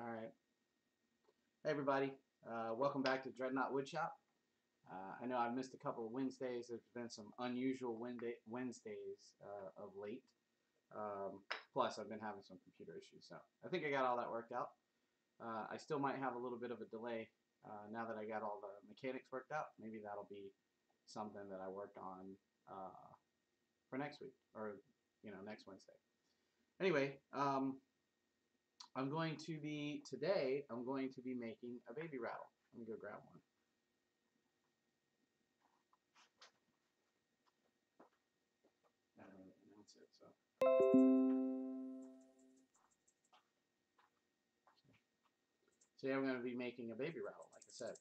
Alright. Hey everybody, uh, welcome back to Dread Knot Woodshop. Uh, I know I've missed a couple of Wednesdays. There's been some unusual Wednesdays uh, of late. Um, plus, I've been having some computer issues, so I think I got all that worked out. Uh, I still might have a little bit of a delay uh, now that I got all the mechanics worked out. Maybe that'll be something that I work on uh, for next week, or you know, next Wednesday. Anyway, um, I'm going to be, today, I'm going to be making a baby rattle. Let me go grab one. It, so. Yeah, I'm going to be making a baby rattle, like I said.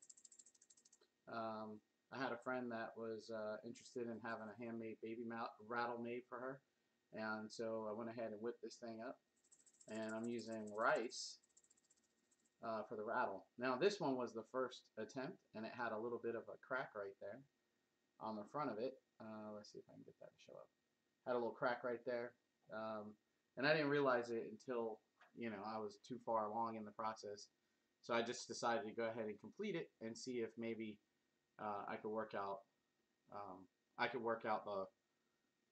Um, I had a friend that was uh, interested in having a handmade baby rattle made for her. And so I went ahead and whipped this thing up and I'm using rice uh, for the rattle. Now this one was the first attempt and it had a little bit of a crack right there on the front of it. Uh, let's see if I can get that to show up. Had a little crack right there um, and I didn't realize it until you know I was too far along in the process so I just decided to go ahead and complete it and see if maybe uh, I could work out um, I could work out the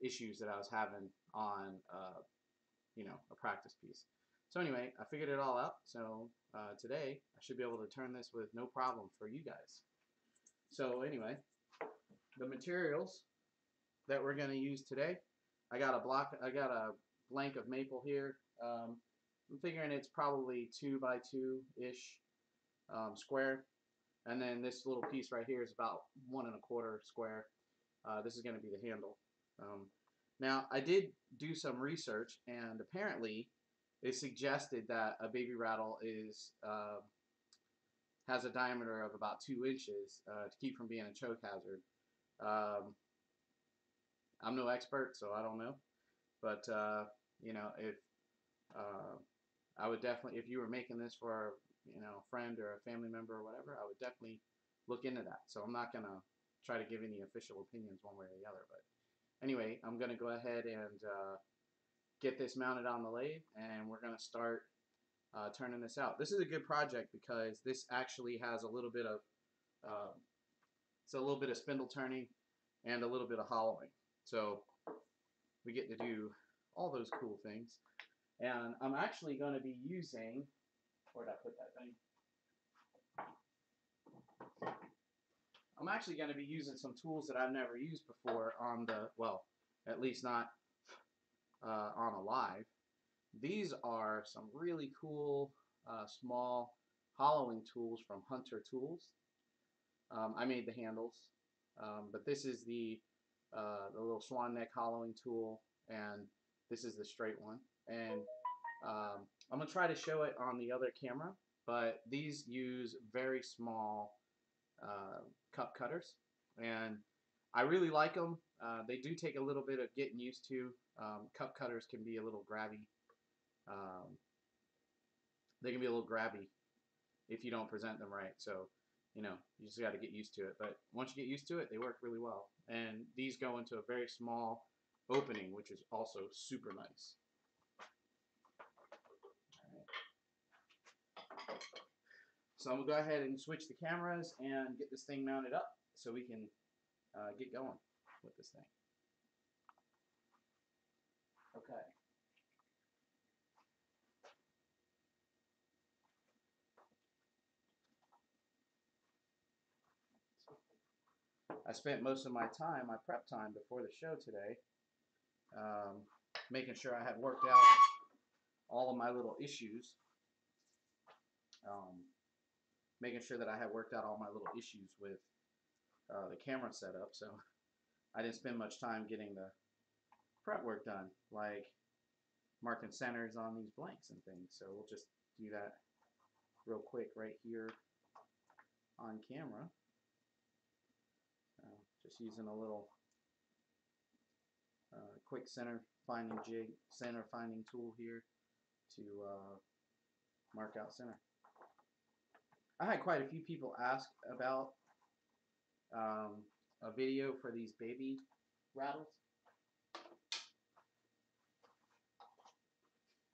issues that I was having on uh, you know, a practice piece. So anyway, I figured it all out. So uh, today, I should be able to turn this with no problem for you guys. So anyway, the materials that we're going to use today, I got a block, I got a blank of maple here. Um, I'm figuring it's probably two by two ish um, square. And then this little piece right here is about one and a quarter square. Uh, this is going to be the handle. Um, now, I did do some research, and apparently it suggested that a baby rattle is uh, has a diameter of about two inches uh, to keep from being a choke hazard. Um, I'm no expert, so I don't know. But, uh, you know, if uh, I would definitely, if you were making this for, you know, a friend or a family member or whatever, I would definitely look into that. So I'm not going to try to give any official opinions one way or the other, but anyway, I'm going to go ahead and uh, get this mounted on the lathe and we're going to start uh, turning this out. This is a good project because this actually has a little bit of uh, it's a little bit of spindle turning and a little bit of hollowing. So we get to do all those cool things. And I'm actually going to be using, where did I put that thing? I'm actually going to be using some tools that I've never used before on the, well, at least not uh, on a live. These are some really cool uh, small hollowing tools from Hunter Tools. Um, I made the handles, um, but this is the, uh, the little swan neck hollowing tool, and this is the straight one. And um, I'm going to try to show it on the other camera, but these use very small uh, cup cutters, and I really like them. Uh, they do take a little bit of getting used to. Um, cup cutters can be a little grabby. Um, they can be a little grabby if you don't present them right. So, you know, you just got to get used to it. But once you get used to it, they work really well. And these go into a very small opening, which is also super nice. So I'm going to go ahead and switch the cameras and get this thing mounted up so we can uh, get going with this thing. Okay. I spent most of my time, my prep time before the show today, um, making sure I had worked out all of my little issues. Um, making sure that I had worked out all my little issues with uh, the camera setup. So I didn't spend much time getting the prep work done, like marking centers on these blanks and things. So we'll just do that real quick right here on camera. Uh, just using a little uh, quick center finding jig, center finding tool here to uh, mark out center. I had quite a few people ask about um, a video for these baby rattles.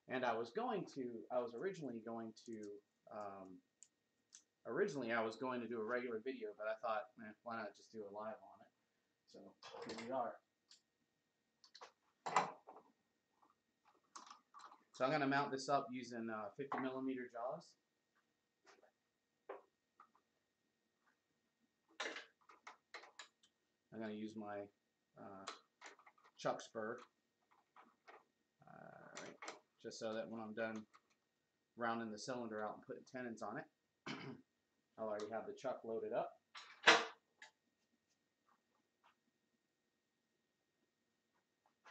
And I was going to, I was originally going to Um, originally, I was going to do a regular video, but I thought, eh, why not just do a live on it? So here we are. So I'm going to mount this up using uh, 50 millimeter jaws. I'm going to use my uh, chuck spur. Alright, just so that when I'm done rounding the cylinder out and putting tenons on it, I'll already have the chuck loaded up.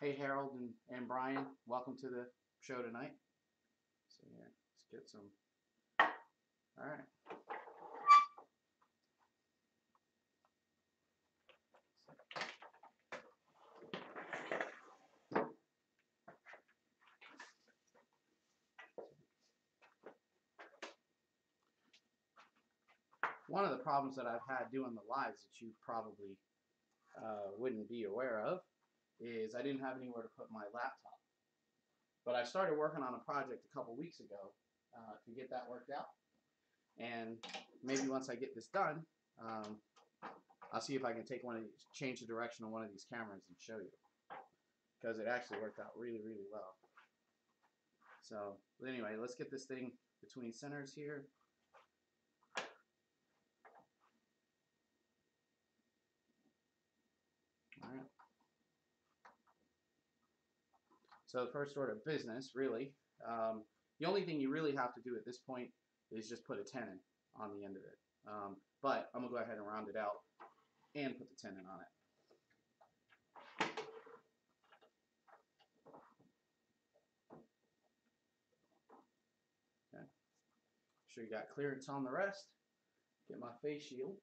Hey Harold and, and Brian, welcome to the show tonight. So yeah, let's get some. All right. One of the problems that I've had doing the lives that you probably uh, wouldn't be aware of is I didn't have anywhere to put my laptop. But I started working on a project a couple weeks ago uh, to get that worked out. And maybe once I get this done, um, I'll see if I can take one of these, change the direction of one of these cameras and show you. Because it actually worked out really, really well. So, anyway, let's get this thing between centers here. Alright. So the first order of business, really, um, the only thing you really have to do at this point is just put a tenon on the end of it. Um, but I'm going to go ahead and round it out and put the tenon on it. Okay. Sure you got clearance on the rest. Get my face shield.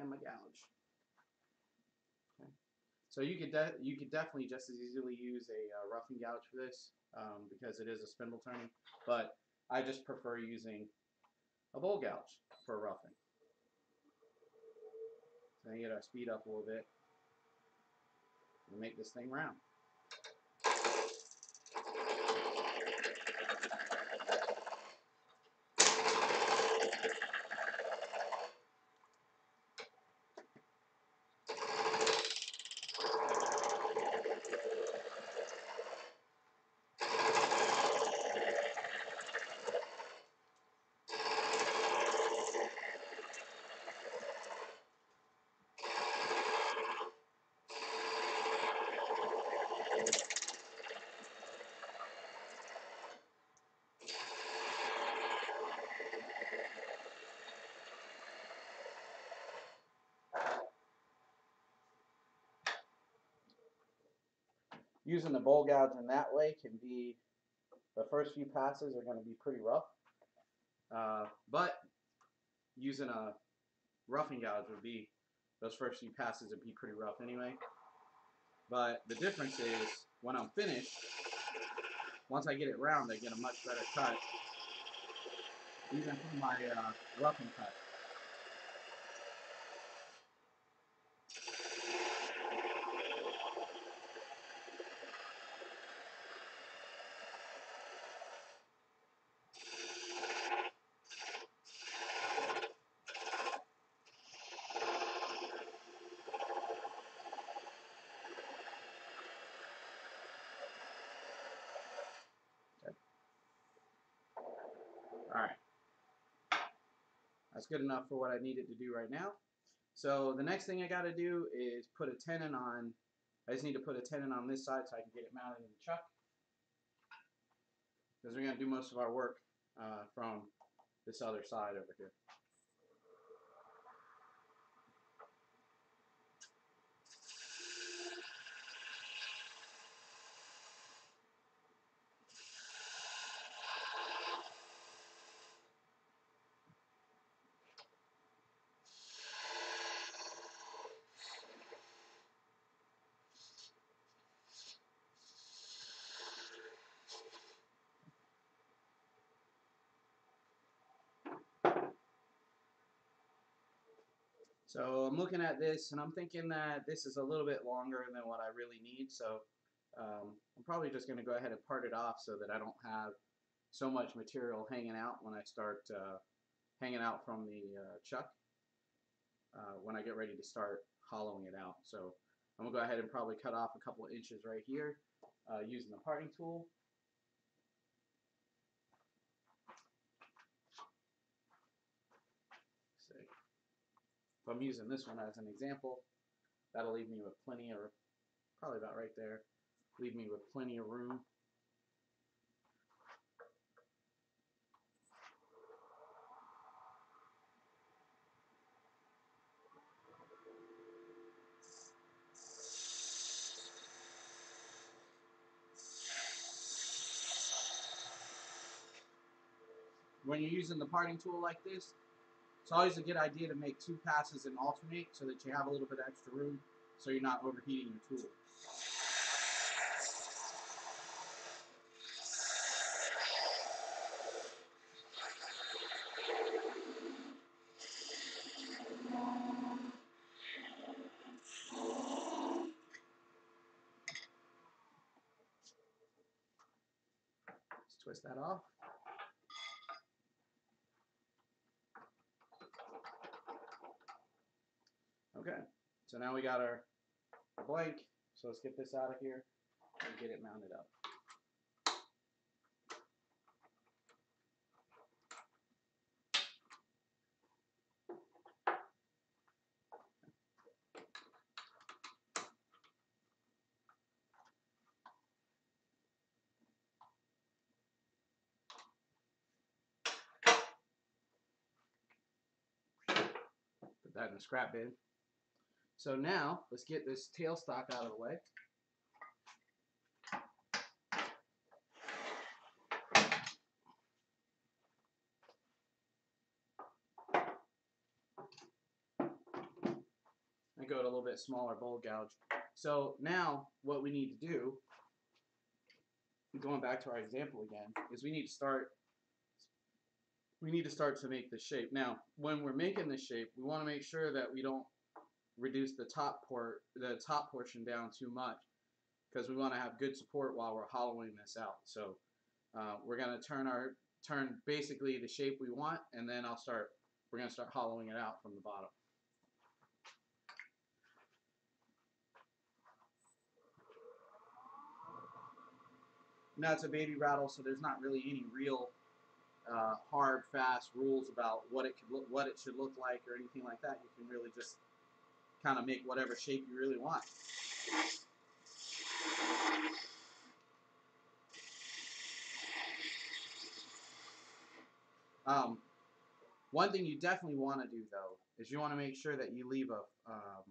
And my gouge. Okay. So you could you could definitely just as easily use a uh, roughing gouge for this um, because it is a spindle turning, but I just prefer using a bowl gouge for roughing. So you gotta speed up a little bit and make this thing round. Using the bowl gouge in that way can be, the first few passes are going to be pretty rough. Uh, but using a roughing gouge would be, those first few passes would be pretty rough anyway. But the difference is, when I'm finished, once I get it round, I get a much better cut, even from my uh, roughing cut. That's good enough for what I needed to do right now. So the next thing I got to do is put a tenon on, I just need to put a tenon on this side so I can get it mounted in the chuck. Because we're going to do most of our work uh, from this other side over here. So I'm looking at this and I'm thinking that this is a little bit longer than what I really need. So um, I'm probably just going to go ahead and part it off so that I don't have so much material hanging out when I start uh, hanging out from the uh, chuck uh, when I get ready to start hollowing it out. So I'm going to go ahead and probably cut off a couple of inches right here uh, using the parting tool. If I'm using this one as an example, that'll leave me with plenty of, probably about right there, leave me with plenty of room. When you're using the parting tool like this, it's always a good idea to make two passes and alternate so that you have a little bit of extra room so you're not overheating your tool. Twist that off. Okay, so now we got our blank. So let's get this out of here and get it mounted up. Put that in the scrap bin. So now, let's get this tailstock out of the way. I go to a little bit smaller bowl gouge. So now, what we need to do, going back to our example again, is we need to start we need to start to make the shape. Now, when we're making the shape, we want to make sure that we don't reduce the top port, the top portion down too much because we want to have good support while we're hollowing this out. So uh, we're going to turn our turn basically the shape we want, and then I'll start. We're going to start hollowing it out from the bottom. Now it's a baby rattle, so there's not really any real uh, hard, fast rules about what it could look, what it should look like, or anything like that. You can really just kind of make whatever shape you really want. Um, one thing you definitely want to do though is you want to make sure that you leave a um,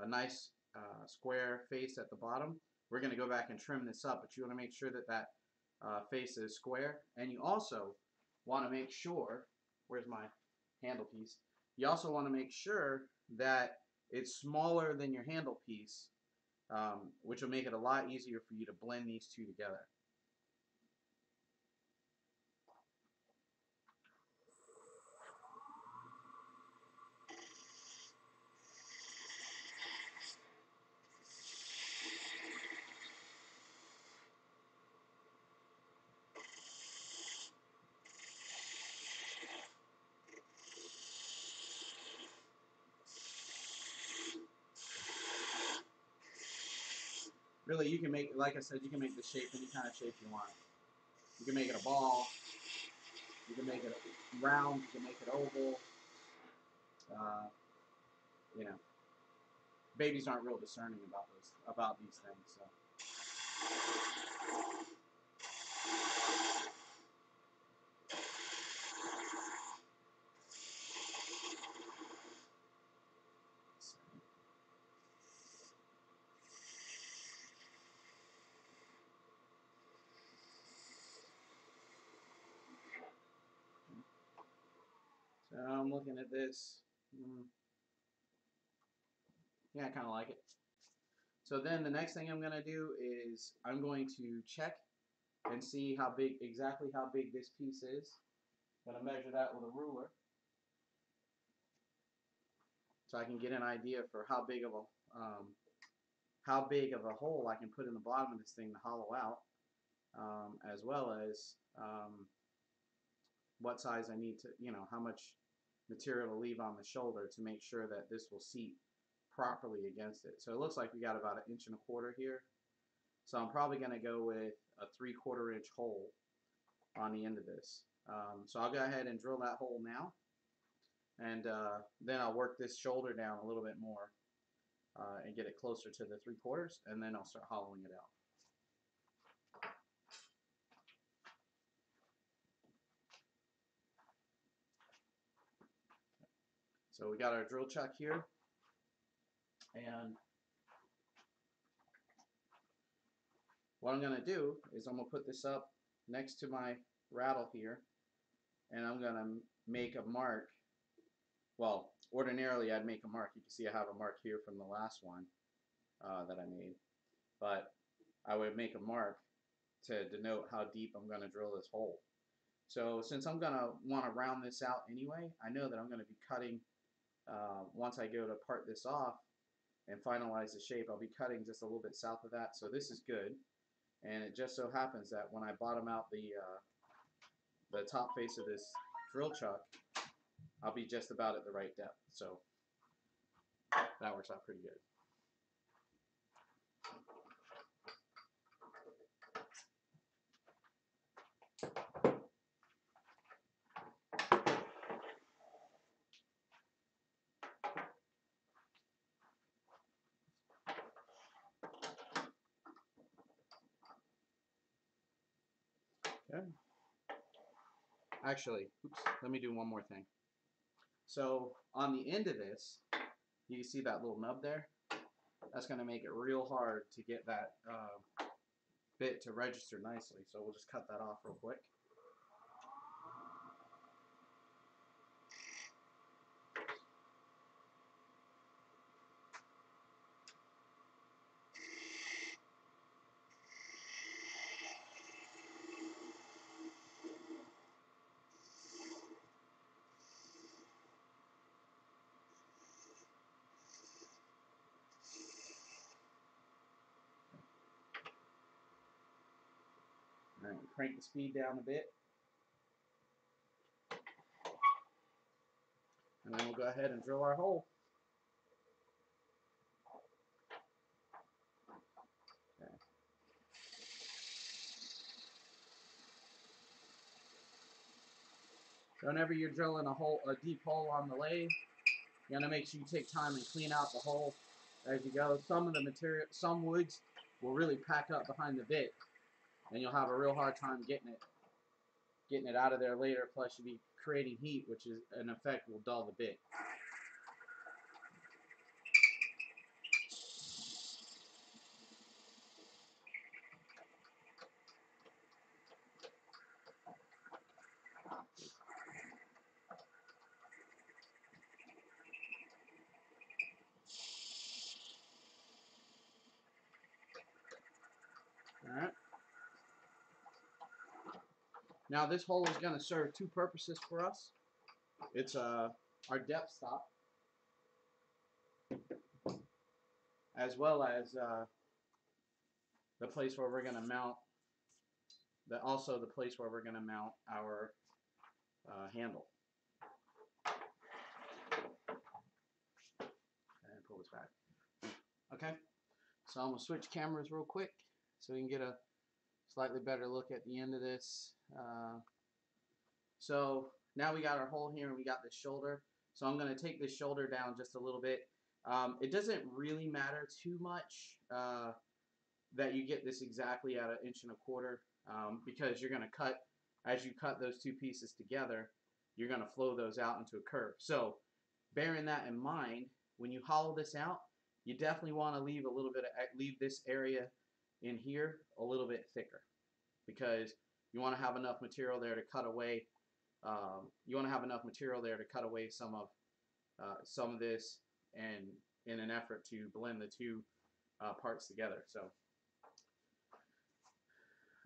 a nice uh, square face at the bottom. We're going to go back and trim this up, but you want to make sure that that uh, face is square, and you also want to make sure. Where's my handle piece? You also want to make sure that it's smaller than your handle piece, um, which will make it a lot easier for you to blend these two together. You can make like I said you can make the shape any kind of shape you want. You can make it a ball. You can make it round. You can make it oval. Uh, you know babies aren't real discerning about those about these things so So Looking at this. Mm. Yeah, I kind of like it. So then the next thing I'm going to do is I'm going to check and see how big, exactly how big this piece is. I'm going to measure that with a ruler. so I can get an idea for how big of a um, how big of a hole I can put in the bottom of this thing to hollow out, um, as well as um, what size I need to, you know, how much material to leave on the shoulder to make sure that this will seat properly against it. So it looks like we got about an inch and a quarter here. So I'm probably going to go with a three quarter inch hole on the end of this. Um, so I'll go ahead and drill that hole now. And uh, then I'll work this shoulder down a little bit more uh, and get it closer to the three quarters. And then I'll start hollowing it out. So we got our drill chuck here. And what I'm going to do is I'm going to put this up next to my rattle here. And I'm going to make a mark. Well, ordinarily I'd make a mark. You can see I have a mark here from the last one uh, that I made. But I would make a mark to denote how deep I'm going to drill this hole. So since I'm going to want to round this out anyway, I know that I'm going to be cutting uh, once I go to part this off and finalize the shape, I'll be cutting just a little bit south of that. So this is good. And it just so happens that when I bottom out the, uh, the top face of this drill chuck, I'll be just about at the right depth. So that works out pretty good. Okay. Actually, oops, let me do one more thing. So on the end of this, you can see that little nub there? That's going to make it real hard to get that uh, bit to register nicely. So we'll just cut that off real quick. Alright, crank the speed down a bit. And then we'll go ahead and drill our hole. Okay. Whenever you're drilling a hole, a deep hole on the lathe, you gotta make sure you take time and clean out the hole as you go. Some of the material, some woods will really pack up behind the bit, and you'll have a real hard time getting it getting it out of there later. Plus, you'll be creating heat, which is an effect will dull the bit. Alright. Now this hole is going to serve two purposes for us. It's uh, our depth stop, as well as uh, the place where we're going to mount, the, also the place where we're going to mount our uh, handle. And pull this back. Okay, so I'm going to switch cameras real quick so we can get a slightly better look at the end of this. Uh, so now we got our hole here and we got the shoulder. So I'm going to take this shoulder down just a little bit. Um, it doesn't really matter too much uh, that you get this exactly at an inch and a quarter um, because you're going to cut, as you cut those two pieces together, you're going to flow those out into a curve. So bearing that in mind, when you hollow this out, you definitely want to leave a little bit of, leave this area in here a little bit thicker because you want to have enough material there to cut away um, you want to have enough material there to cut away some of uh, some of this and in an effort to blend the two uh, parts together so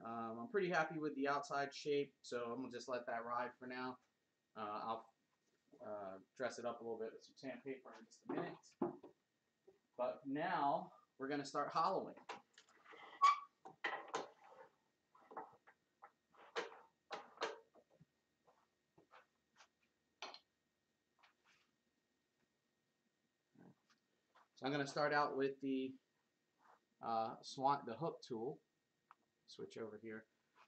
um, I'm pretty happy with the outside shape so I'm gonna just let that ride for now uh, I'll uh, dress it up a little bit with some sandpaper in just a minute. But now we're going to start hollowing. I'm going to start out with the uh, swan, the hook tool. Switch over here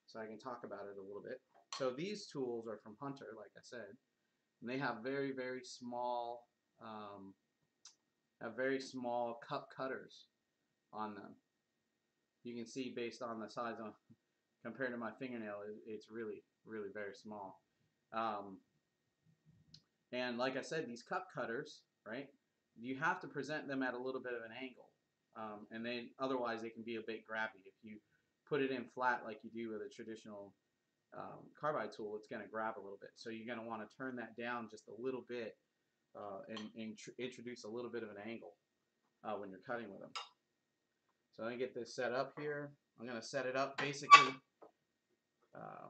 so I can talk about it a little bit. So these tools are from Hunter, like I said, and they have very, very small, um, have very small cup cutters on them. You can see based on the size of, compared to my fingernail, it's really, really very small. Um, and like I said, these cup cutters, right? You have to present them at a little bit of an angle, um, and then otherwise they can be a bit grabby. If you put it in flat like you do with a traditional um, carbide tool, it's going to grab a little bit. So you're going to want to turn that down just a little bit uh, and, and introduce a little bit of an angle uh, when you're cutting with them. So I'm going to get this set up here. I'm going to set it up basically uh,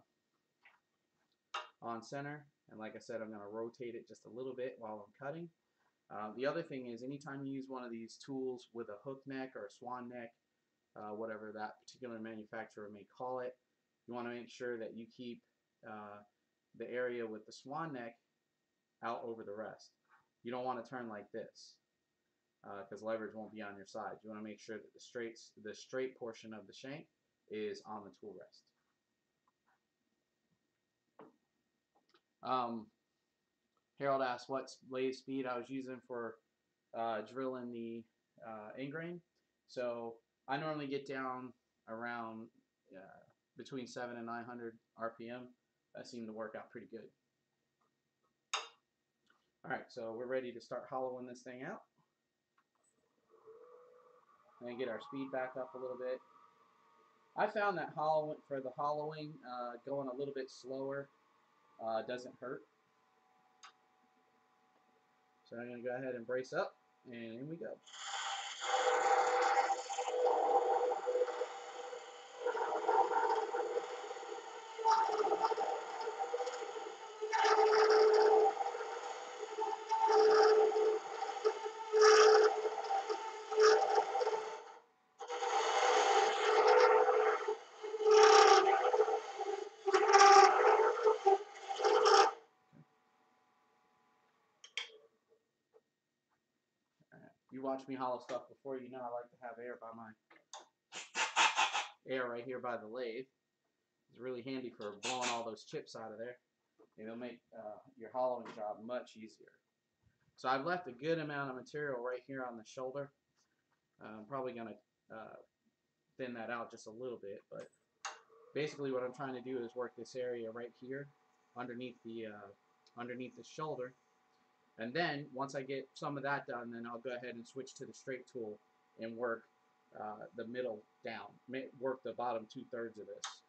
on center. And like I said, I'm going to rotate it just a little bit while I'm cutting. Uh, the other thing is anytime you use one of these tools with a hook neck or a swan neck, uh, whatever that particular manufacturer may call it, you want to make sure that you keep uh, the area with the swan neck out over the rest. You don't want to turn like this because uh, leverage won't be on your side. You want to make sure that the straight, the straight portion of the shank is on the tool rest. Um, Harold asked what lathe speed I was using for uh, drilling the uh, end grain. So I normally get down around uh, between 7 and 900 RPM. That seemed to work out pretty good. Alright, so we're ready to start hollowing this thing out. And get our speed back up a little bit. I found that for the hollowing, uh, going a little bit slower uh, doesn't hurt. So I'm going to go ahead and brace up, and in we go. Watch me hollow stuff before, you know I like to have air by my air right here by the lathe. It's really handy for blowing all those chips out of there. It'll make uh, your hollowing job much easier. So I've left a good amount of material right here on the shoulder. I'm probably going to uh, thin that out just a little bit, but basically what I'm trying to do is work this area right here underneath the uh, underneath the shoulder and then, once I get some of that done, then I'll go ahead and switch to the straight tool and work uh, the middle down, work the bottom two-thirds of this.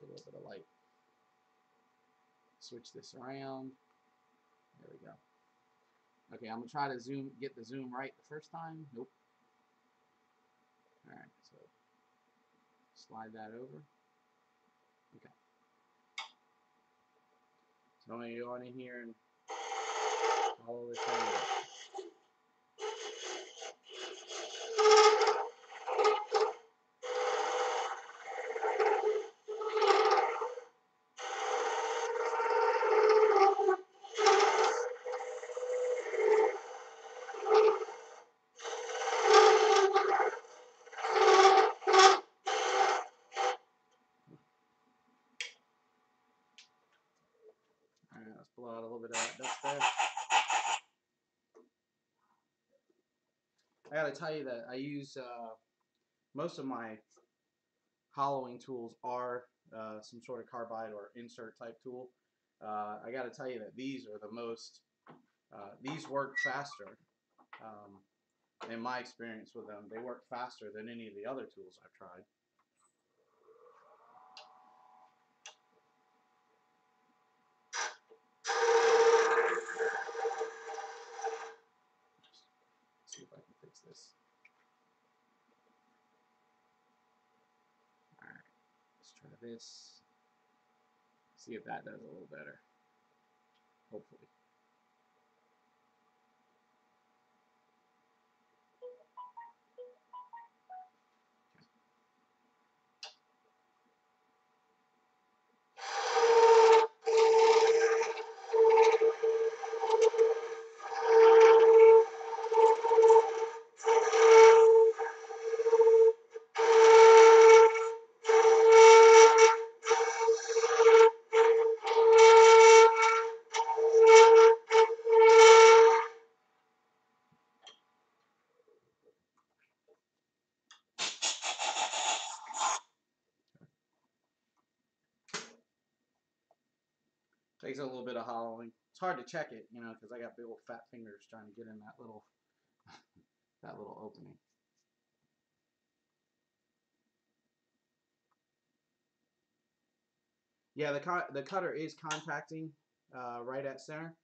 Get a little bit of light. Switch this around. There we go. Okay, I'm to try to zoom, get the zoom right the first time. Nope. Alright, so slide that over. I'm going to go on in here and follow this. blow out a little bit of that dust there. I gotta tell you that I use uh, most of my hollowing tools are uh, some sort of carbide or insert type tool. Uh, I gotta tell you that these are the most, uh, these work faster. Um, in my experience with them, they work faster than any of the other tools I've tried. This. See if that does a little better. Hopefully. It's hard to check it, you know, because I got big old fat fingers trying to get in that little that little opening. Yeah, the the cutter is contacting uh, right at center,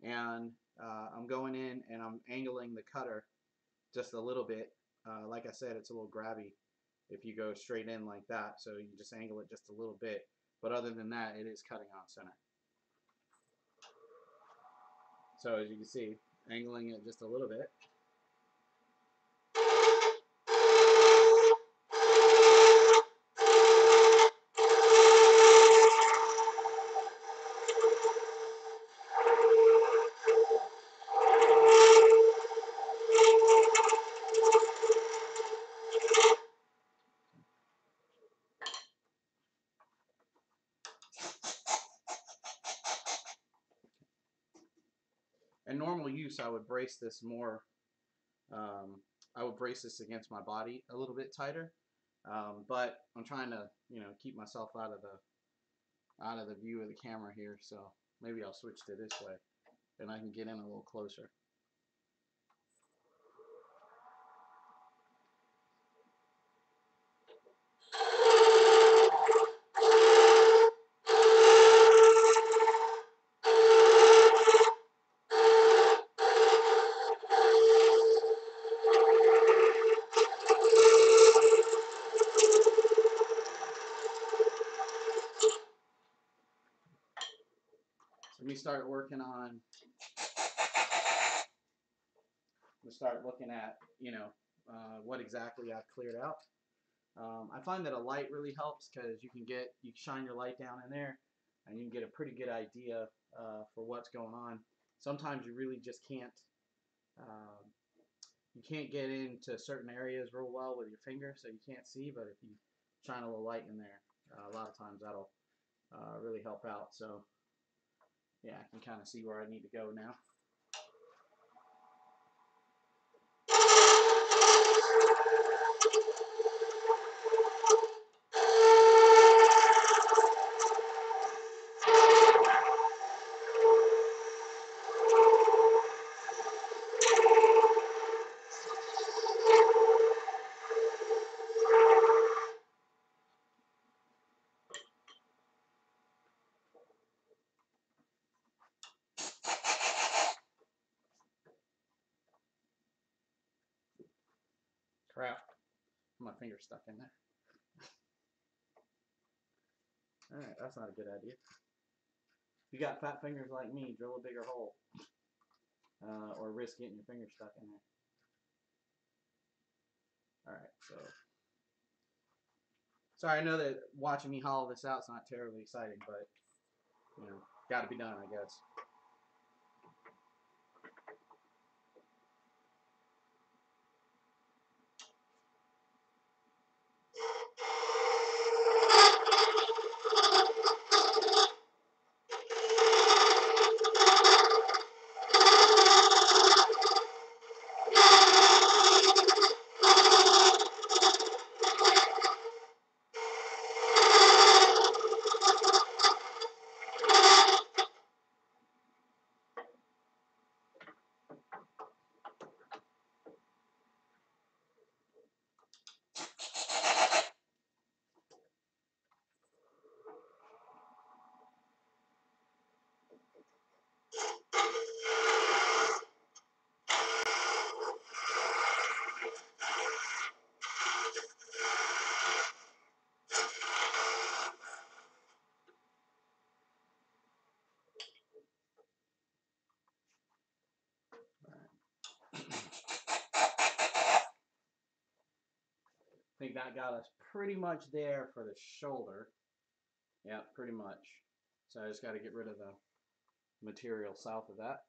and uh, I'm going in and I'm angling the cutter just a little bit. Uh, like I said, it's a little grabby if you go straight in like that, so you just angle it just a little bit. But other than that, it is cutting on center. So as you can see, angling it just a little bit. Would brace this more. Um, I would brace this against my body a little bit tighter, um, but I'm trying to, you know, keep myself out of the out of the view of the camera here. So maybe I'll switch to this way, and I can get in a little closer. So we start working on. We start looking at, you know, uh, what exactly I've cleared out. Um, I find that a light really helps because you can get, you shine your light down in there, and you can get a pretty good idea uh, for what's going on. Sometimes you really just can't, um, you can't get into certain areas real well with your finger, so you can't see. But if you shine a little light in there, uh, a lot of times that'll uh, really help out. So yeah, I can kind of see where I need to go now. Stuck in there. Alright, that's not a good idea. If you got fat fingers like me, drill a bigger hole. Uh, or risk getting your finger stuck in there. Alright, so. Sorry, I know that watching me hollow this out is not terribly exciting, but, you know, gotta be done, I guess. Think that got us pretty much there for the shoulder. Yeah, pretty much. So I just got to get rid of the material south of that.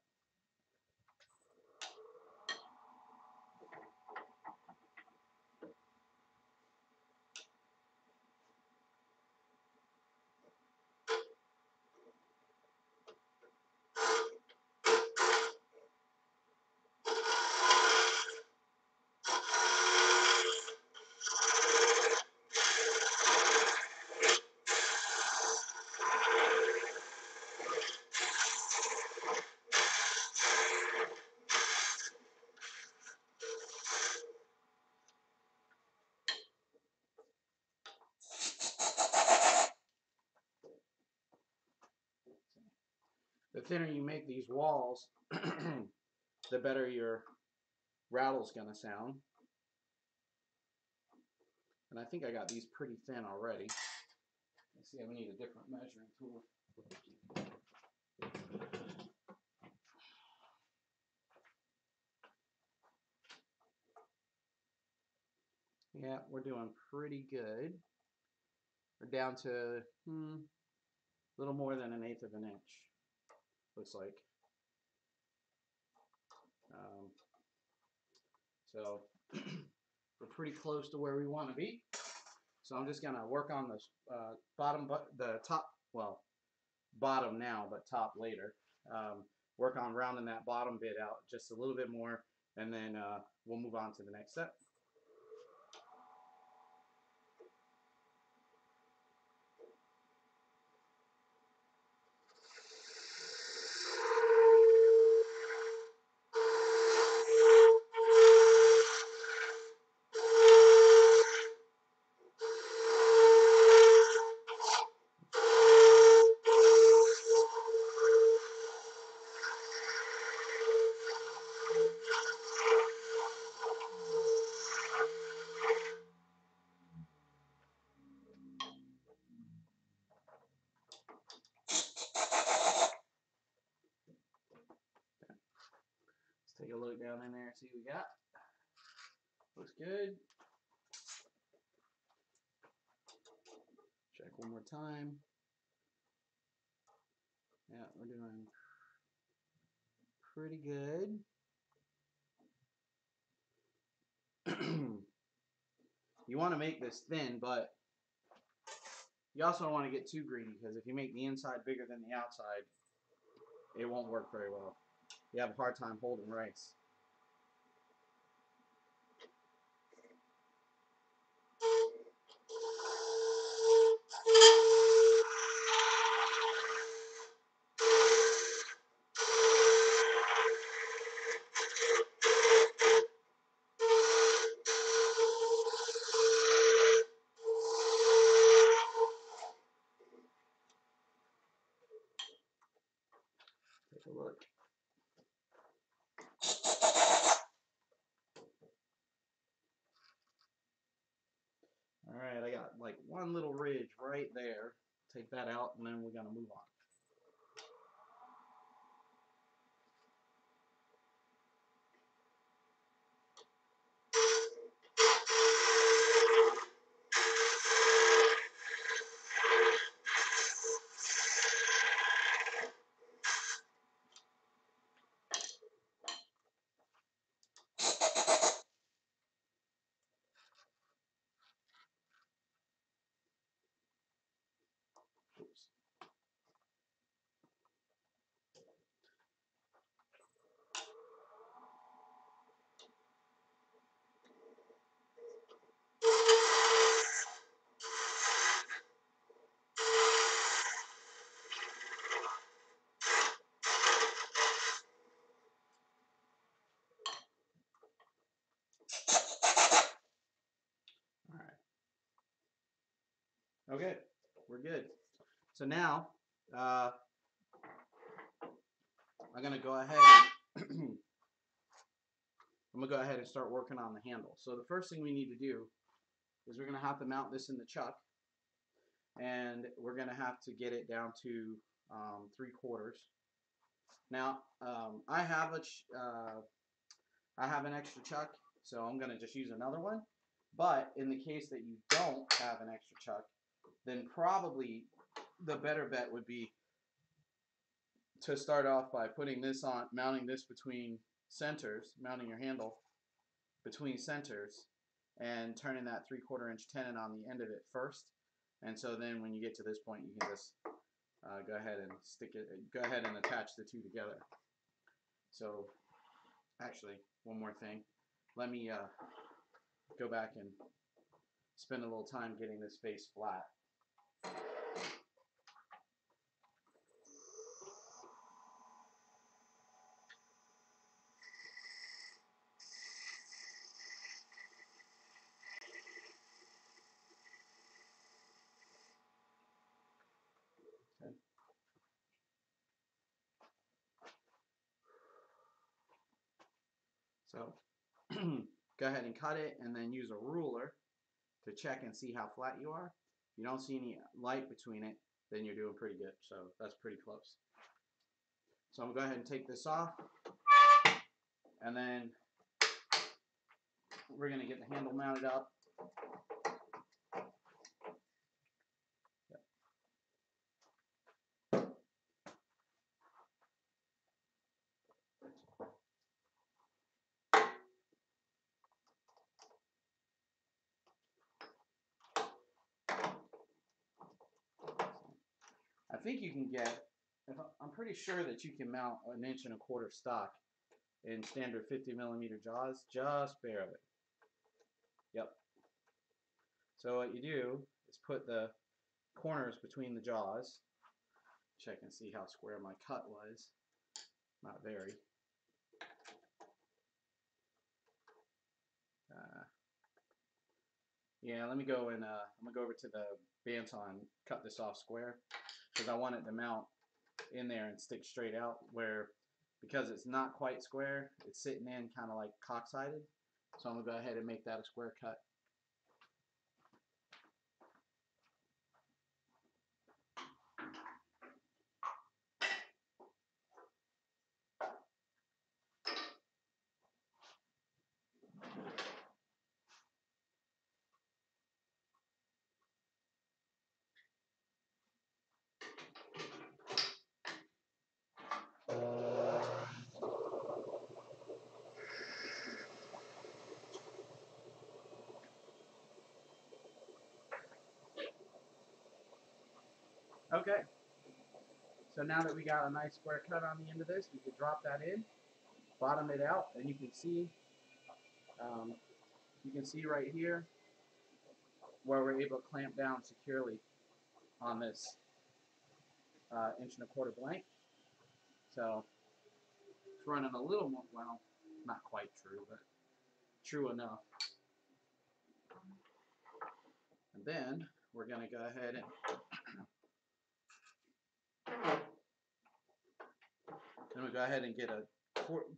the thinner you make these walls, the better your rattle's going to sound. And I think I got these pretty thin already. Let's see, I need a different measuring tool. Yeah, we're doing pretty good. We're down to hmm, a little more than an eighth of an inch looks like. Um, so we're pretty close to where we want to be. So I'm just gonna work on the uh, bottom, but the top, well, bottom now, but top later. Um, work on rounding that bottom bit out just a little bit more, and then uh, we'll move on to the next step. Take a look down in there, see what we got. Looks good. Check one more time. Yeah, we're doing pretty good. you want to make this thin, but you also don't want to get too greedy because if you make the inside bigger than the outside, it won't work very well you have a hard time holding rice. Take a look. Alright, I got like one little ridge right there. That out and then we're going to move on. Okay, we're good. So now, uh, I'm going to go ahead and I'm going to go ahead and start working on the handle. So the first thing we need to do is we're going to have to mount this in the chuck and we're going to have to get it down to um, three quarters. Now, um, I have a uh, I have an extra chuck, so I'm going to just use another one. But in the case that you don't have an extra chuck, then probably the better bet would be to start off by putting this on, mounting this between centers, mounting your handle between centers, and turning that three quarter inch tenon on the end of it first. And so then when you get to this point, you can just uh, go ahead and stick it, go ahead and attach the two together. So actually, one more thing. Let me uh, go back and spend a little time getting this face flat. So go ahead and cut it and then use a ruler to check and see how flat you are. You don't see any light between it, then you're doing pretty good. So that's pretty close. So I'm going to go ahead and take this off. And then we're going to get the handle mounted up. I think you can get, I'm pretty sure that you can mount an inch and a quarter stock in standard 50 millimeter jaws, just barely. Yep. So what you do is put the corners between the jaws. Check and see how square my cut was. Not very. Uh, yeah, let me go and uh, I'm gonna go over to the bandsaw, cut this off square because I want it to mount in there and stick straight out where because it's not quite square it's sitting in kind of like cocksided. So I'm gonna go ahead and make that a square cut Okay. So now that we got a nice square cut on the end of this, we can drop that in, bottom it out, and you can see, um, you can see right here where we're able to clamp down securely on this uh, inch and a quarter blank. So it's running a little more, well, not quite true, but true enough. And then we're going to go ahead and I'm gonna go ahead and get a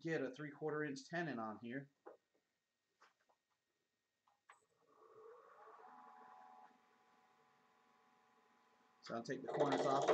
get a three quarter inch tenon on here. So I'll take the corners off.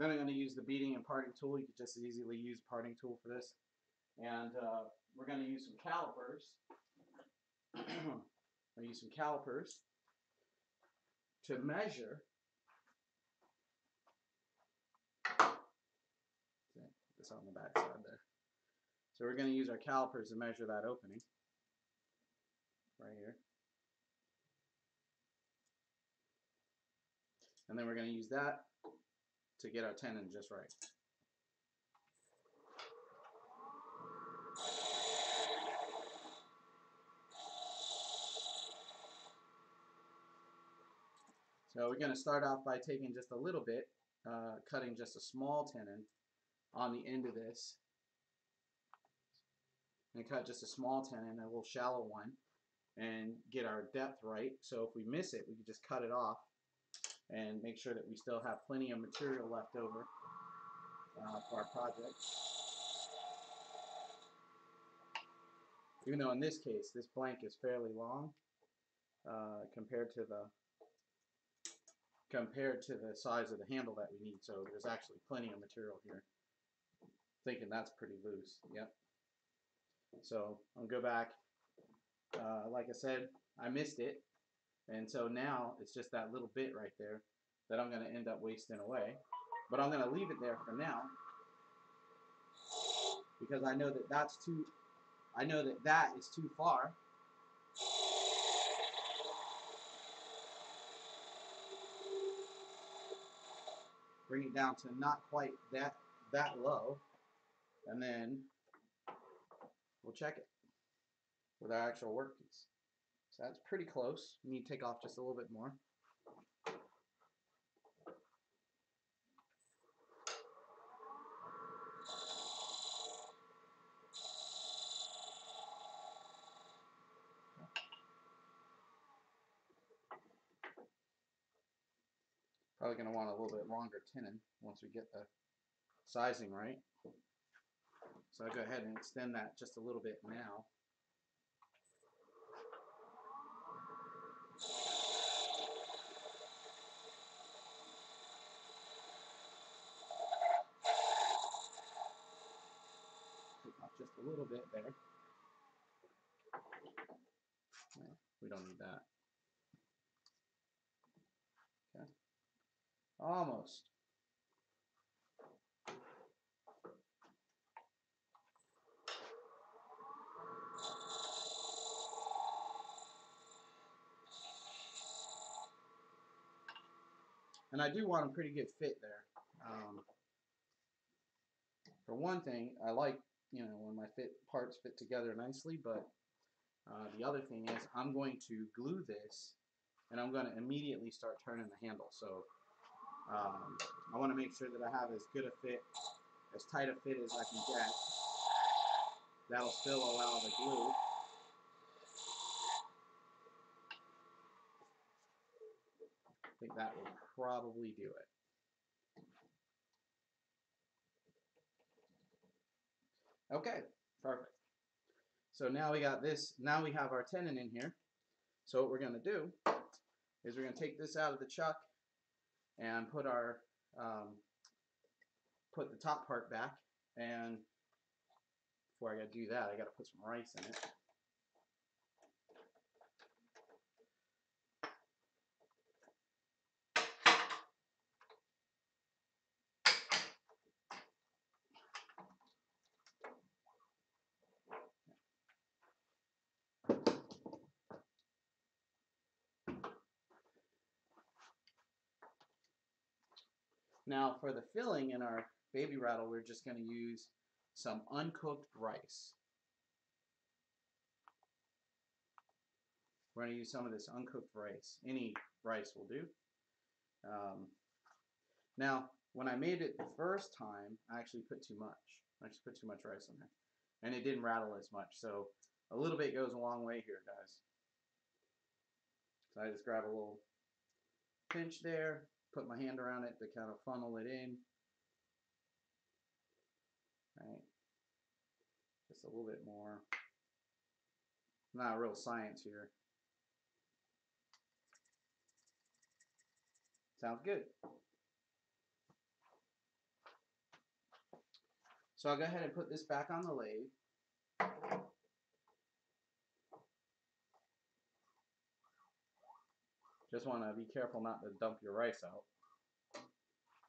Then I'm going to use the beading and parting tool. You could just as easily use parting tool for this. And uh, we're going to use some calipers. I'm going to use some calipers to measure. This on the back side there. So we're going to use our calipers to measure that opening right here. And then we're going to use that to get our tenon just right. So we're going to start off by taking just a little bit, uh, cutting just a small tenon on the end of this. and cut just a small tenon, a little shallow one, and get our depth right. So if we miss it, we can just cut it off and make sure that we still have plenty of material left over uh, for our project. Even though in this case, this blank is fairly long uh, compared to the compared to the size of the handle that we need. So there's actually plenty of material here. Thinking that's pretty loose. Yep. So I'll go back. Uh, like I said, I missed it. And so now it's just that little bit right there that I'm going to end up wasting away. But I'm going to leave it there for now. Because I know that that's too, I know that that is too far. Bring it down to not quite that, that low. And then we'll check it with our actual workpiece. So that's pretty close. We need to take off just a little bit more. Probably going to want a little bit longer tenon once we get the sizing right. So I'll go ahead and extend that just a little bit now. Take off just a little bit there. we don't need that. Okay. Almost. And I do want a pretty good fit there. Um, for one thing, I like, you know, when my fit parts fit together nicely, but uh, the other thing is I'm going to glue this and I'm going to immediately start turning the handle. So um, I want to make sure that I have as good a fit, as tight a fit as I can get. That'll still allow the glue I think that will probably do it. Okay, perfect. So now we got this, now we have our tenon in here. So what we're going to do is we're going to take this out of the chuck and put our, um, put the top part back. And before I got to do that, I got to put some rice in it. Now for the filling in our baby rattle, we're just going to use some uncooked rice. We're going to use some of this uncooked rice. Any rice will do. Um, now, when I made it the first time, I actually put too much. I actually put too much rice in there. And it didn't rattle as much. So a little bit goes a long way here, guys. So I just grab a little pinch there, put my hand around it to kind of funnel it in. Right. Just a little bit more. Not real science here. Sounds good. So I'll go ahead and put this back on the lathe. Just want to be careful not to dump your rice out.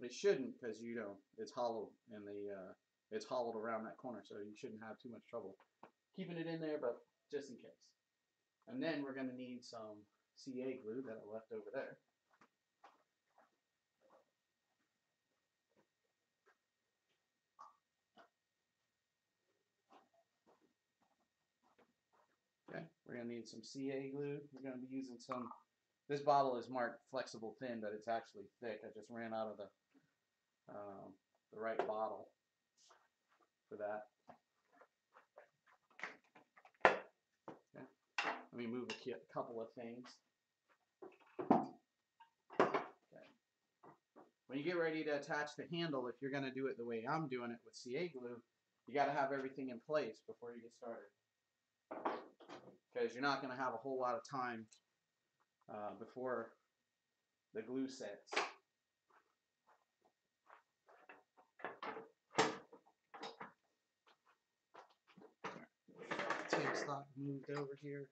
It shouldn't because you know it's hollow in the uh, it's hollowed around that corner, so you shouldn't have too much trouble keeping it in there, but just in case. And then we're going to need some CA glue that I left over there. Okay, we're going to need some CA glue. We're going to be using some this bottle is marked flexible thin, but it's actually thick. I just ran out of the um, the right bottle for that. Okay. Let me move a couple of things. Okay. When you get ready to attach the handle, if you're going to do it the way I'm doing it with CA glue, you got to have everything in place before you get started. Because you're not going to have a whole lot of time uh, before the glue sets. Tailstock moved over here.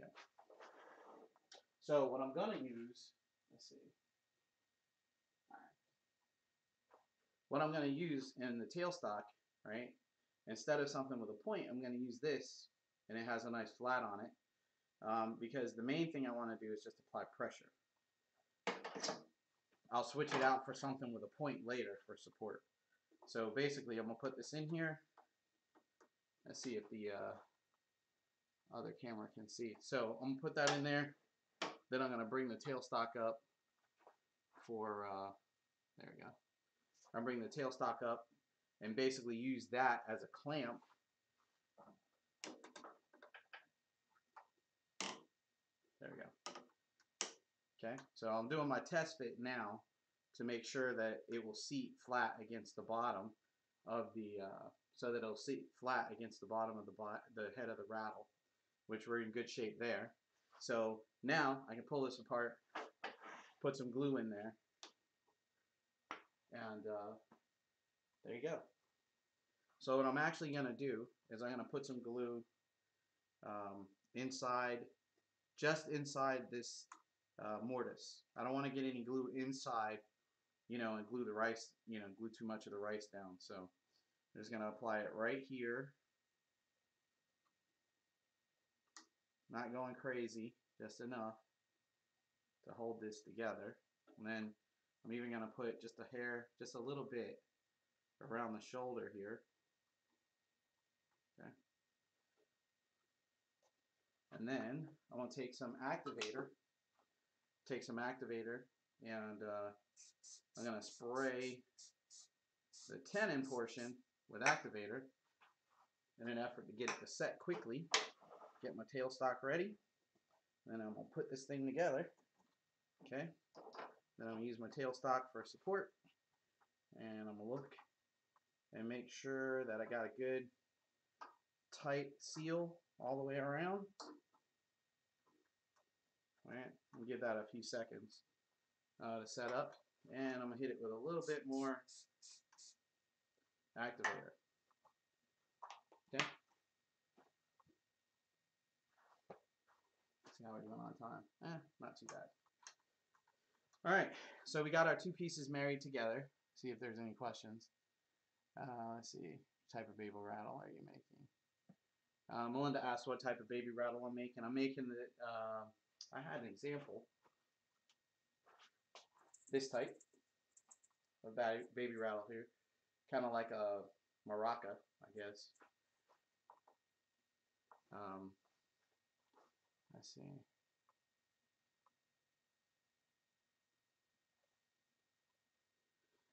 Okay. So what I'm gonna use, let's see. What I'm gonna use in the tailstock, right? Instead of something with a point, I'm gonna use this, and it has a nice flat on it. Um, because the main thing I want to do is just apply pressure. I'll switch it out for something with a point later for support. So basically, I'm gonna put this in here. Let's see if the uh, other camera can see. So I'm gonna put that in there. Then I'm gonna bring the tailstock up for uh, there we go. I'm bring the tailstock up and basically use that as a clamp. There we go. Okay, so I'm doing my test fit now to make sure that it will seat flat against the bottom of the, uh, so that it'll seat flat against the bottom of the, the head of the rattle, which we're in good shape there. So now I can pull this apart, put some glue in there, and uh, there you go. So what I'm actually going to do is I'm going to put some glue um, inside, just inside this uh, mortise. I don't want to get any glue inside, you know, and glue the rice, you know, glue too much of the rice down. So I'm just going to apply it right here. Not going crazy, just enough to hold this together. And then I'm even going to put just a hair, just a little bit around the shoulder here. Okay. And then I'm going to take some activator, take some activator, and uh, I'm going to spray the tenon portion with activator in an effort to get it to set quickly. Get my tailstock ready. Then I'm going to put this thing together. Okay. Then I'm going to use my tailstock for support. And I'm going to look and make sure that I got a good tight seal all the way around. Alright, Give that a few seconds uh, to set up. And I'm going to hit it with a little bit more activator. Okay. See how we're doing on time. Eh, not too bad. Alright, so we got our two pieces married together. See if there's any questions. Uh, let's see, what type of baby rattle are you making? Uh, Melinda asked what type of baby rattle I'm making. I'm making the, uh, I had an example. This type of baby rattle here. Kind of like a maraca, I guess. Um, let's see.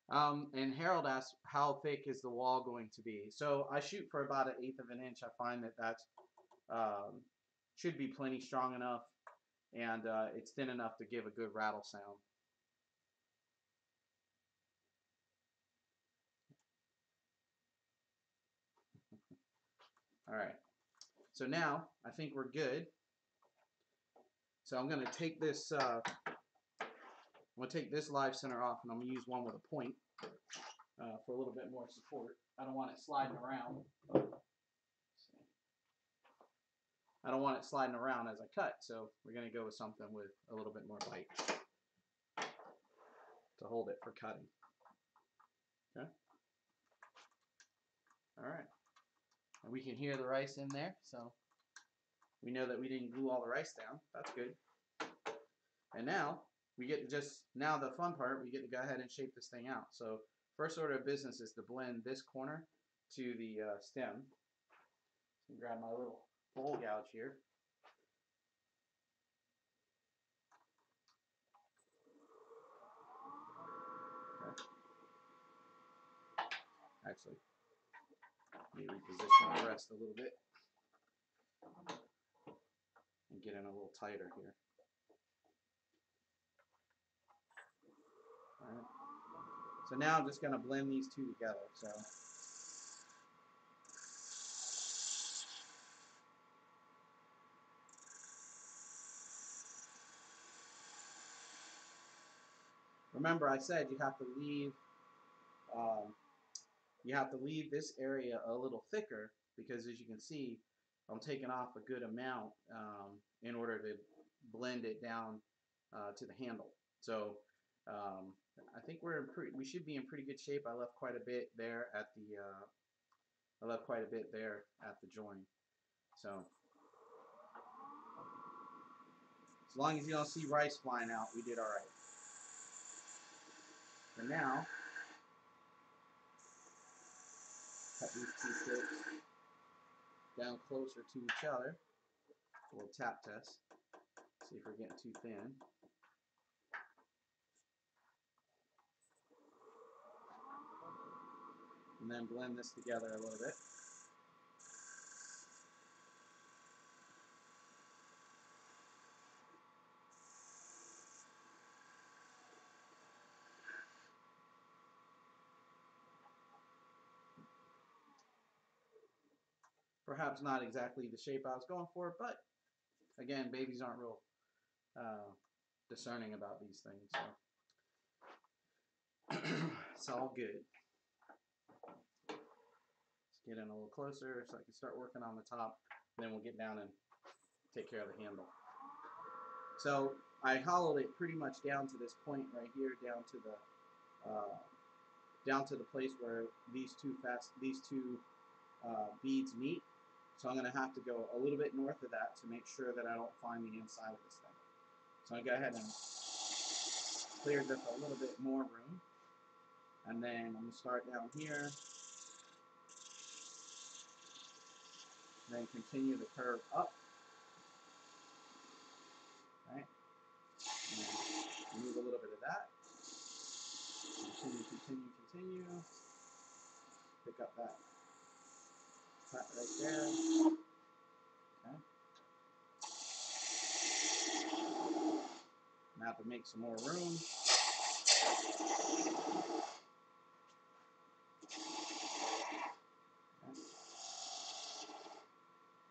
Um, and Harold asked, how thick is the wall going to be? So I shoot for about an eighth of an inch. I find that that's um, should be plenty strong enough, and uh, it's thin enough to give a good rattle sound. All right. So now I think we're good. So I'm going to take this. Uh, I'm going to take this live center off, and I'm going to use one with a point uh, for a little bit more support. I don't want it sliding around. I don't want it sliding around as I cut, so we're going to go with something with a little bit more bite to hold it for cutting. Okay. All right. And we can hear the rice in there, so we know that we didn't glue all the rice down. That's good. And now we get to just, now the fun part, we get to go ahead and shape this thing out. So first order of business is to blend this corner to the uh, stem. So grab my little bowl gouge here. Actually, let me reposition the rest a little bit. and get in a little tighter here. Alright. So now I'm just going to blend these two together. So. Remember, I said you have to leave um, you have to leave this area a little thicker because as you can see, I'm taking off a good amount um, in order to blend it down uh, to the handle. So um, I think we're in pretty, we should be in pretty good shape. I left quite a bit there at the uh, I left quite a bit there at the join. So as long as you don't see rice flying out, we did all right. For now, cut these two strips down closer to each other. A little tap test. See if we're getting too thin. And then blend this together a little bit. Perhaps not exactly the shape I was going for, but again, babies aren't real uh, discerning about these things. So it's all good. Let's get in a little closer so I can start working on the top. Then we'll get down and take care of the handle. So I hollowed it pretty much down to this point right here, down to the uh, down to the place where these two fast these two uh, beads meet. So I'm going to have to go a little bit north of that to make sure that I don't find the inside of this thing. So I go ahead and clear just a little bit more room. And then I'm going to start down here. Then continue the curve up. Right? And remove a little bit of that. Continue, continue, continue. Pick up that cut right there. Okay. Now to make some more room.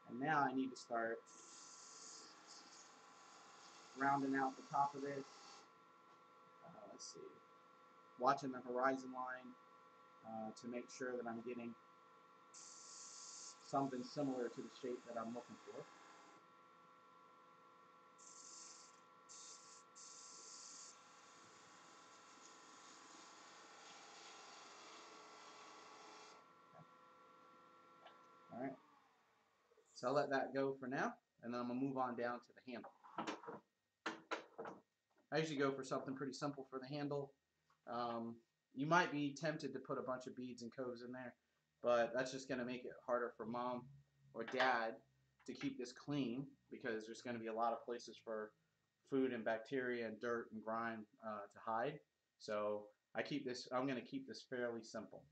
And now I need to start rounding out the top of this. Uh, let's see. Watching the horizon line uh, to make sure that I'm getting something similar to the shape that I'm looking for. All right. So I'll let that go for now, and then I'm gonna move on down to the handle. I usually go for something pretty simple for the handle. Um, you might be tempted to put a bunch of beads and coves in there, but that's just going to make it harder for mom or dad to keep this clean because there's going to be a lot of places for food and bacteria and dirt and grime uh, to hide. So I keep this, I'm going to keep this fairly simple.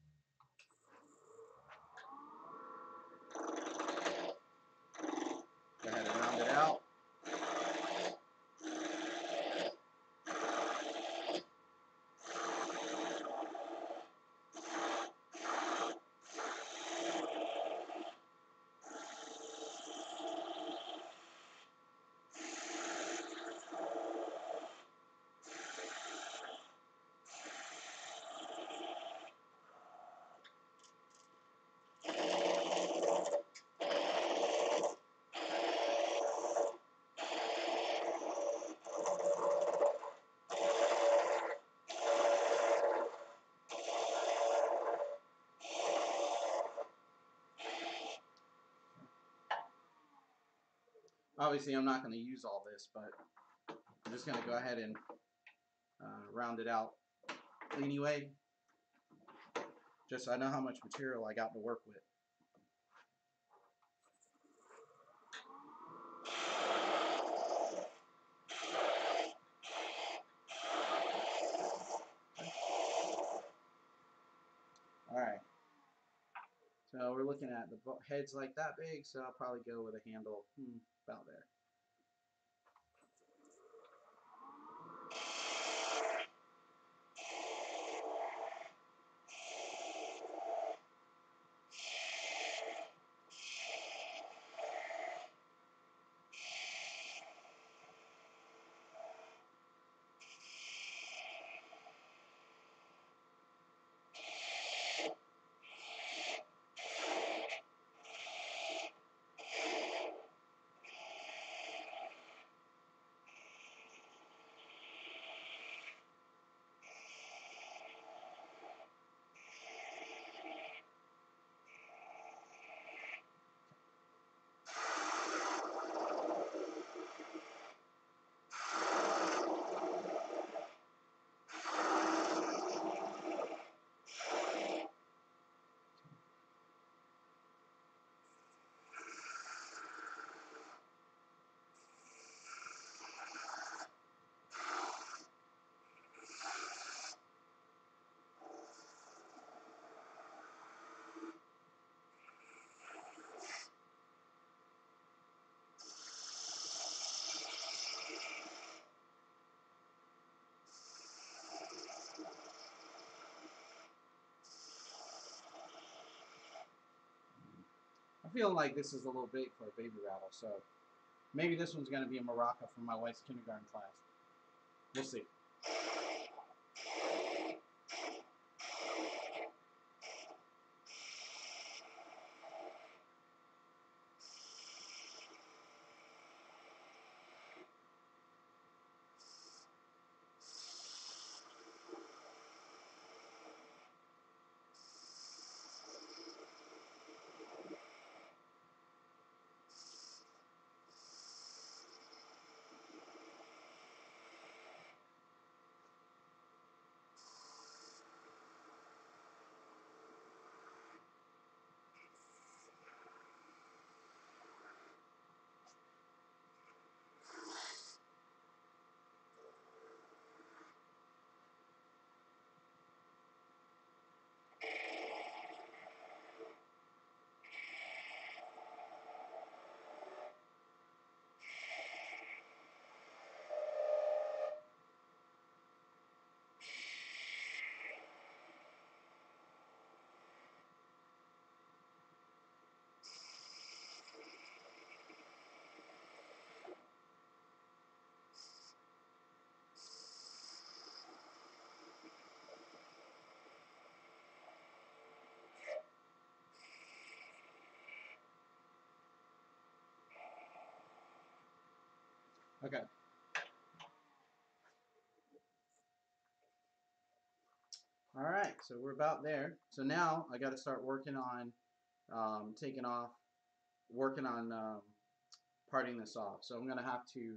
Go ahead and round it out. Obviously, I'm not going to use all this, but I'm just going to go ahead and uh, round it out anyway, just so I know how much material I got to work with. So we're looking at the bo- heads like that big, so I'll probably go with a handle hmm, about there. Feel like this is a little big for a baby rattle, so maybe this one's gonna be a maraca for my wife's kindergarten class. We'll see. Okay. All right, so we're about there. So now I got to start working on um, taking off, working on um, parting this off. So I'm going to have to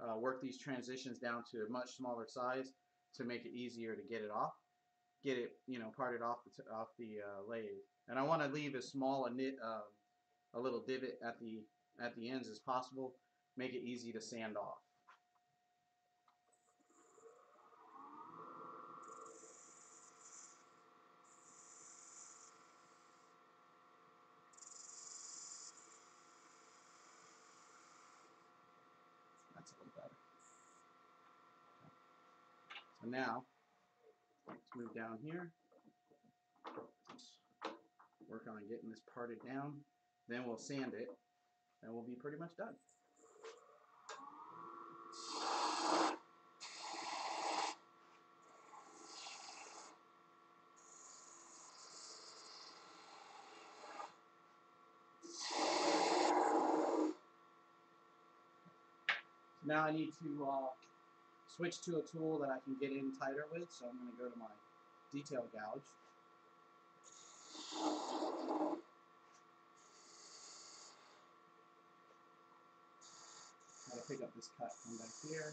uh, work these transitions down to a much smaller size to make it easier to get it off, get it, you know, parted off the, off the uh, lathe. And I want to leave as small a knit, um, a little divot at the at the ends as possible, make it easy to sand off. That's a little better. So now, let's move down here. Let's work on getting this parted down. Then we'll sand it, and we'll be pretty much done. Now I need to uh, switch to a tool that I can get in tighter with, so I'm going to go to my detail gouge. Gotta pick up this cut from back here.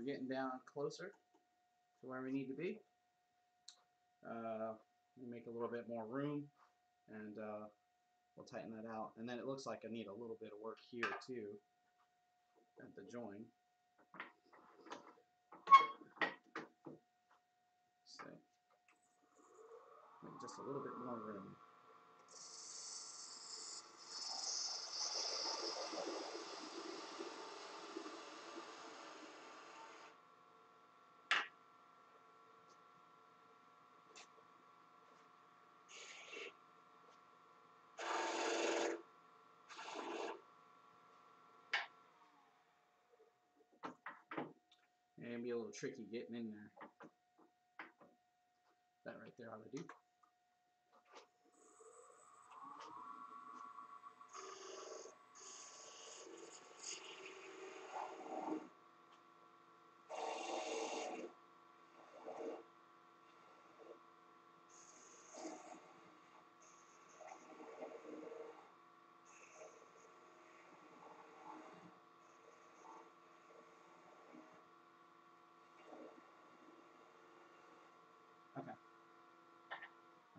We're getting down closer to where we need to be. Uh, make a little bit more room and uh, we'll tighten that out. And then it looks like I need a little bit of work here too at the join. So, make just a little bit more room. And be a little tricky getting in there. That right there ought to do.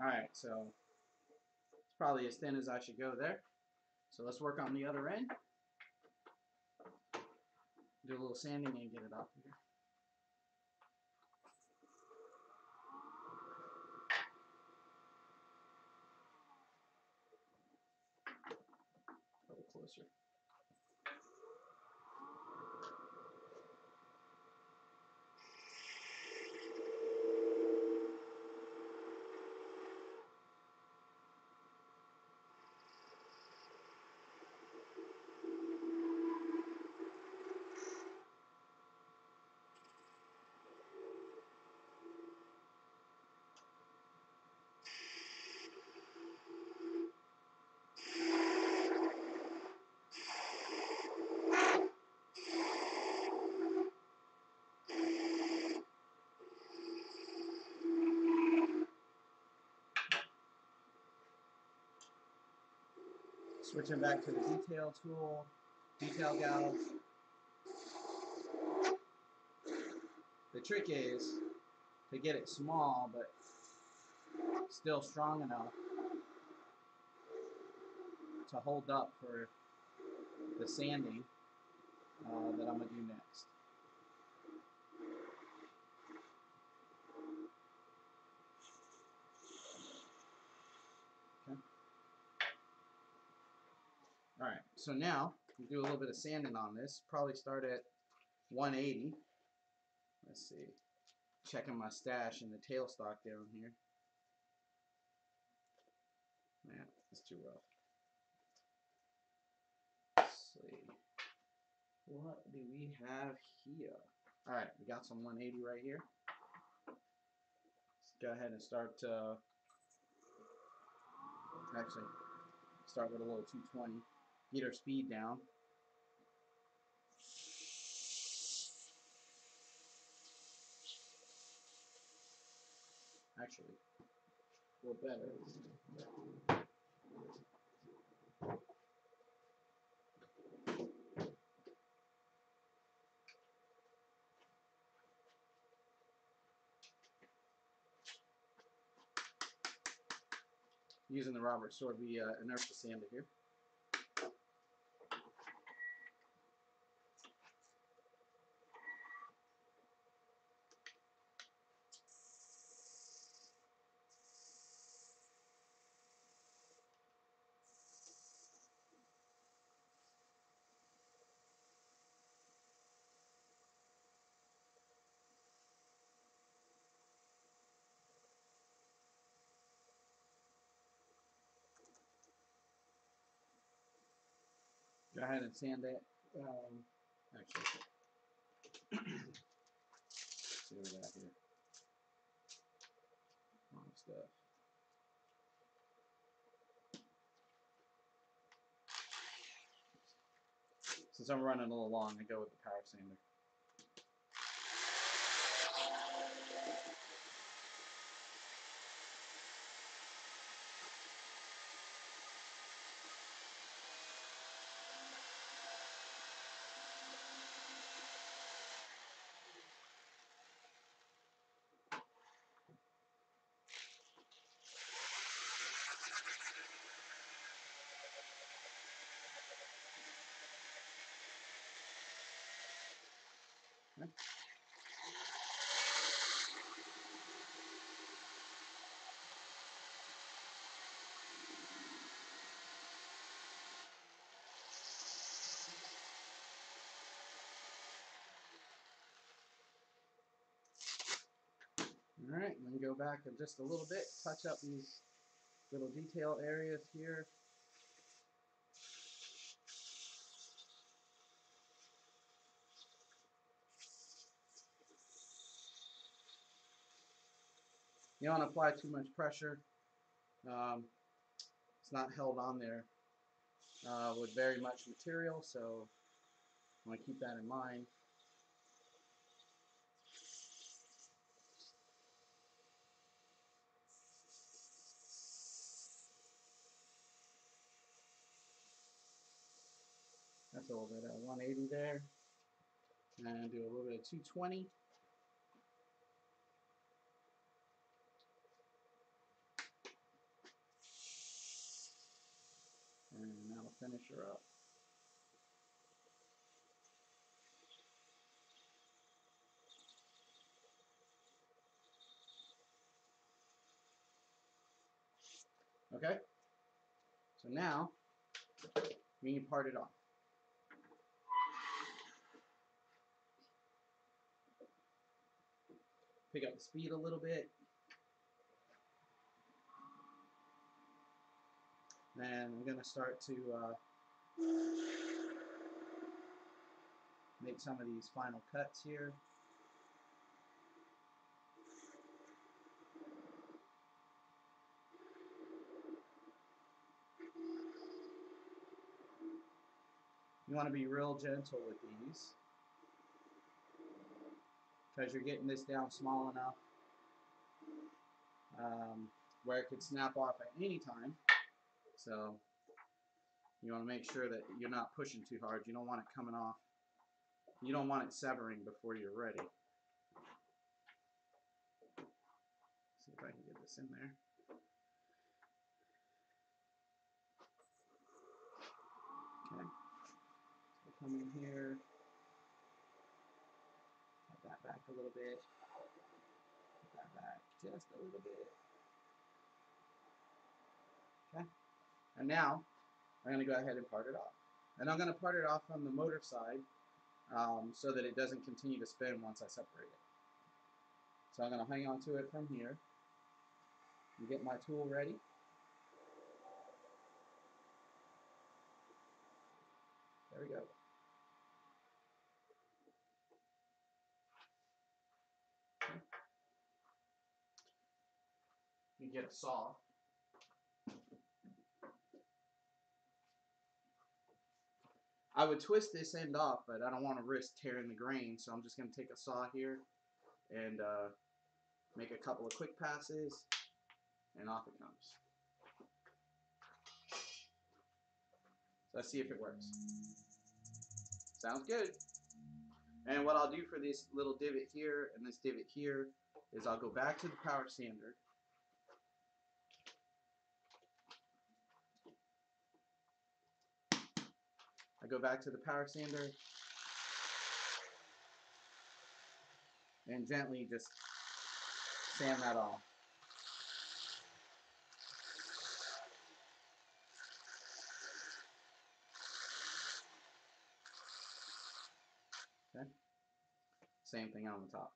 Alright, so it's probably as thin as I should go there. So let's work on the other end. Do a little sanding and get it off here. A little closer. Switching back to the detail tool, detail gouge. The trick is to get it small but still strong enough to hold up for the sanding uh, that I'm going to do next. Alright, so now we do a little bit of sanding on this. Probably start at 180. Let's see. Checking my stash in the tailstock down here. Man, it's too rough. Let's see. What do we have here? Alright, we got some 180 right here. Let's go ahead and start, uh, actually, start with a little 220 get our speed down. Actually, a little better. Using the Robert Sorby uh, inertial sander here. Go ahead and sand that. Um, actually, see what we got here. Wrong stuff. Since I'm running a little long, I go with the power sander. All right, and then go back in just a little bit, touch up these little detail areas here. You don't apply too much pressure. Um, it's not held on there uh, with very much material, so I want to keep that in mind. That's a little bit of 180 there. And do a little bit of 220. And that'll finish her up. Okay? So now, we can part it off. Pick up the speed a little bit. And I'm going to start to uh, make some of these final cuts here. You want to be real gentle with these because you're getting this down small enough um, where it could snap off at any time. So you want to make sure that you're not pushing too hard. You don't want it coming off. You don't want it severing before you're ready. See if I can get this in there. Okay. So come in here. Cut that back a little bit. Put that back just a little bit. Okay. And now I'm going to go ahead and part it off. And I'm going to part it off on the motor side um, so that it doesn't continue to spin once I separate it. So I'm going to hang on to it from here and get my tool ready. There we go. You get a saw. I would twist this end off, but I don't want to risk tearing the grain, so I'm just going to take a saw here and uh, make a couple of quick passes, and off it comes. Let's see if it works. Sounds good. And what I'll do for this little divot here and this divot here is I'll go back to the power sander. Go back to the power sander and gently just sand that off. Okay. Same thing on the top.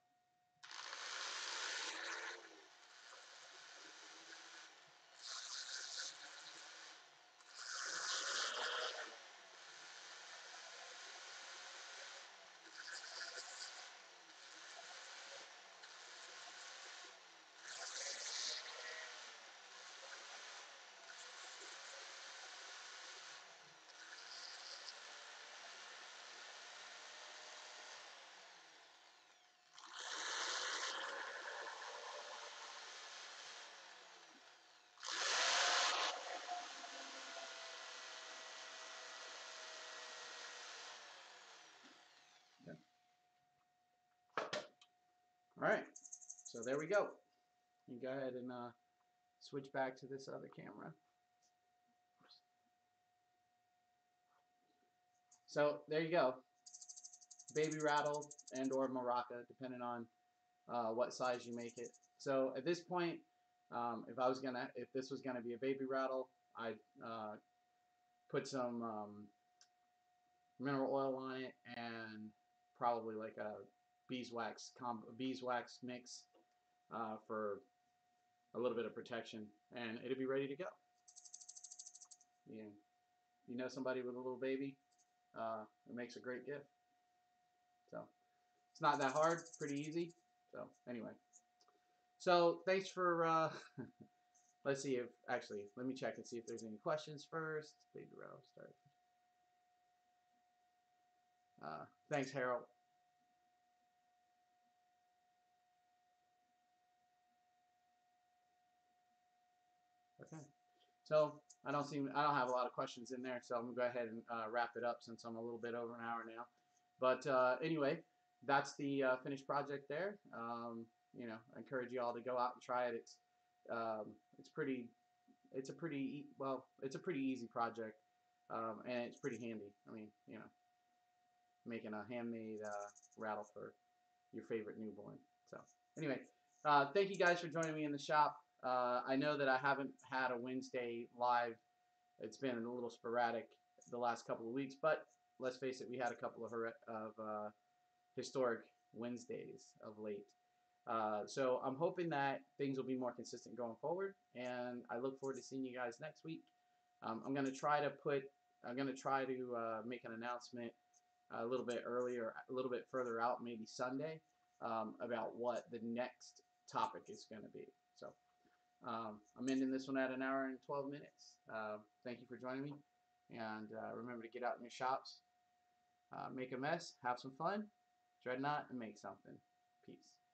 All right, so there we go. You go ahead and uh, switch back to this other camera. So there you go. baby rattle and or maraca, depending on uh, what size you make it. So at this point, um, if I was gonna, if this was gonna be a baby rattle, I'd uh, put some um, mineral oil on it and probably like a beeswax beeswax mix uh, for a little bit of protection, and it'll be ready to go. You, you know somebody with a little baby, uh, it makes a great gift. So it's not that hard, pretty easy. So anyway, so thanks for. Uh, let's see if actually let me check and see if there's any questions first. Baby rattle start. Uh, thanks, Harold. Okay. So I don't seem I don't have a lot of questions in there, so I'm gonna go ahead and uh, wrap it up since I'm a little bit over an hour now. But uh, anyway, that's the uh, finished project there. Um, you know, I encourage you all to go out and try it. It's um, it's pretty it's a pretty well it's a pretty easy project um, and it's pretty handy. I mean, you know, making a handmade uh, rattle for your favorite newborn. So anyway, uh, thank you guys for joining me in the shop. Uh, I know that I haven't had a Wednesday live. It's been a little sporadic the last couple of weeks, but let's face it, we had a couple of, of uh, historic Wednesdays of late. Uh, so I'm hoping that things will be more consistent going forward, and I look forward to seeing you guys next week. Um, I'm going to try to put, I'm to try to uh, make an announcement a little bit earlier, a little bit further out, maybe Sunday, um, about what the next topic is going to be. Um, I'm ending this one at an hour and 12 minutes. Uh, thank you for joining me. And uh, remember to get out in your shops, uh, make a mess, have some fun, dread not, and make something. Peace.